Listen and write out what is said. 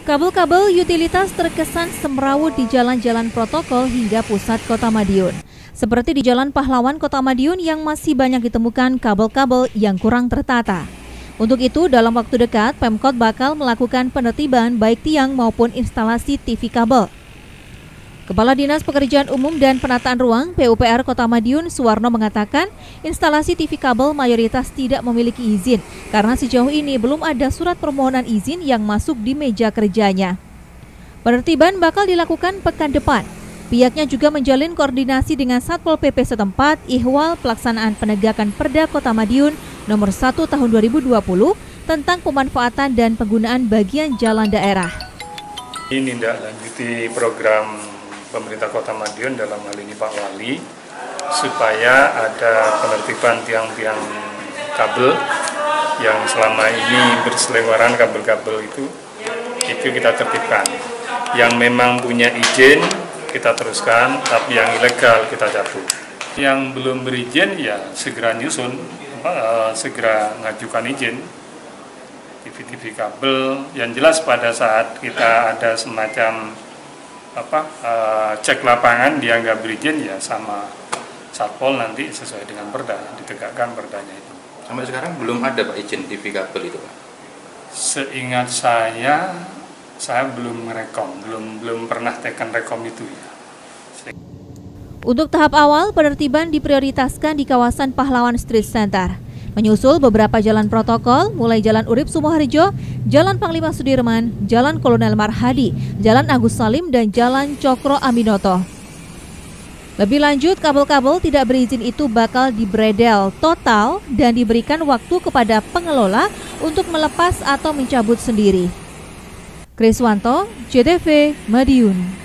Kabel-kabel utilitas terkesan semrawut di jalan-jalan protokol hingga pusat kota Madiun. Seperti di Jalan Pahlawan Kota Madiun yang masih banyak ditemukan kabel-kabel yang kurang tertata. Untuk itu, dalam waktu dekat, Pemkot bakal melakukan penertiban baik tiang maupun instalasi TV kabel. Kepala Dinas Pekerjaan Umum dan Penataan Ruang PUPR Kota Madiun Suwarno mengatakan instalasi TV kabel mayoritas tidak memiliki izin karena sejauh ini belum ada surat permohonan izin yang masuk di meja kerjanya. Penertiban bakal dilakukan pekan depan. Pihaknya juga menjalin koordinasi dengan Satpol PP setempat ihwal pelaksanaan penegakan Perda Kota Madiun nomor 1 tahun 2020 tentang pemanfaatan dan penggunaan bagian jalan daerah. Ini tidak lanjuti program pemerintah Kota Madiun dalam hal ini Pak Wali supaya ada penertiban tiang-tiang kabel yang selama ini berseliweran kabel-kabel itu itu kita tertibkan. Yang memang punya izin kita teruskan tapi yang ilegal kita cabut. Yang belum berizin ya segera nyusun uh, segera ngajukan izin. TV-TV kabel yang jelas pada saat kita ada semacam apa uh, cek lapangan dia nggak berizin ya sama satpol nanti sesuai dengan perda ditegakkan perdanya itu. Sampai sekarang belum ada pak izin TV kabel itu pak. Seingat saya saya belum merekom, belum belum pernah tekan rekom itu ya. Untuk tahap awal, penertiban diprioritaskan di kawasan Pahlawan Street Center. Menyusul beberapa jalan protokol, mulai Jalan Urip Sumoharjo, Jalan Panglima Sudirman, Jalan Kolonel Marhadi, Jalan Agus Salim, dan Jalan Cokro Aminoto. Lebih lanjut, kabel-kabel tidak berizin itu bakal dibredel total dan diberikan waktu kepada pengelola untuk melepas atau mencabut sendiri. Kriswanto, JTV, Madiun.